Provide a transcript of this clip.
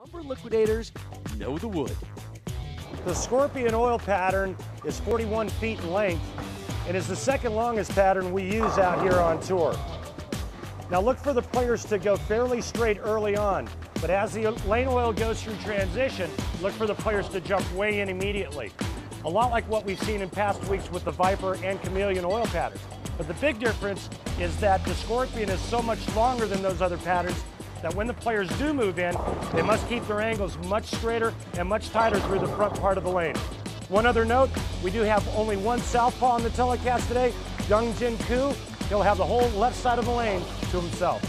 Lumber liquidators know the wood. The Scorpion oil pattern is 41 feet in length and is the second longest pattern we use out here on tour. Now look for the players to go fairly straight early on, but as the lane oil goes through transition, look for the players to jump way in immediately. A lot like what we've seen in past weeks with the Viper and Chameleon oil patterns. But the big difference is that the Scorpion is so much longer than those other patterns that when the players do move in, they must keep their angles much straighter and much tighter through the front part of the lane. One other note, we do have only one southpaw on the telecast today, Young Jin Koo. He'll have the whole left side of the lane to himself.